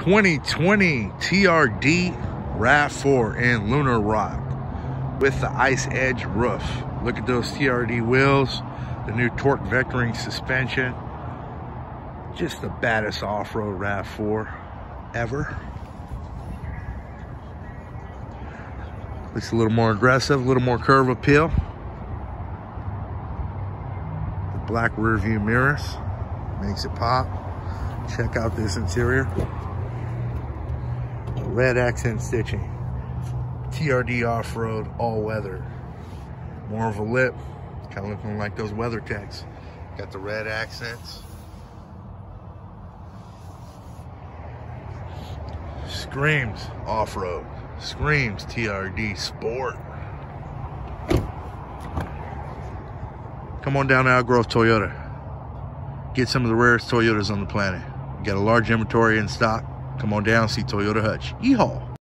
2020 TRD RAV4 in Lunar Rock with the Ice Edge roof. Look at those TRD wheels, the new torque vectoring suspension. Just the baddest off-road RAV4 ever. Looks a little more aggressive, a little more curve appeal. The black rear view mirrors makes it pop. Check out this interior. Red accent stitching. TRD off-road, all-weather. More of a lip, kind of looking like those weather WeatherTechs. Got the red accents. Screams off-road. Screams TRD Sport. Come on down to Outgrove Toyota. Get some of the rarest Toyotas on the planet. got a large inventory in stock. Come on down, see Toyota Hutch. Yeehaw.